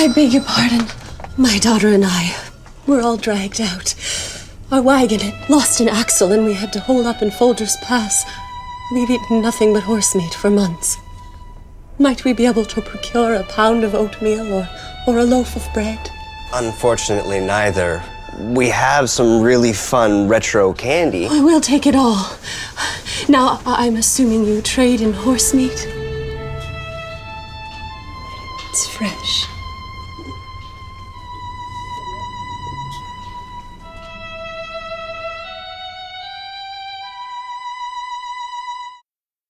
I beg your pardon. My daughter and I were all dragged out. Our wagon had lost an axle and we had to hold up in Folger's Pass. We've eaten nothing but horse meat for months. Might we be able to procure a pound of oatmeal or, or a loaf of bread? Unfortunately, neither. We have some really fun retro candy. I will take it all. Now, I'm assuming you trade in horse meat? It's fresh.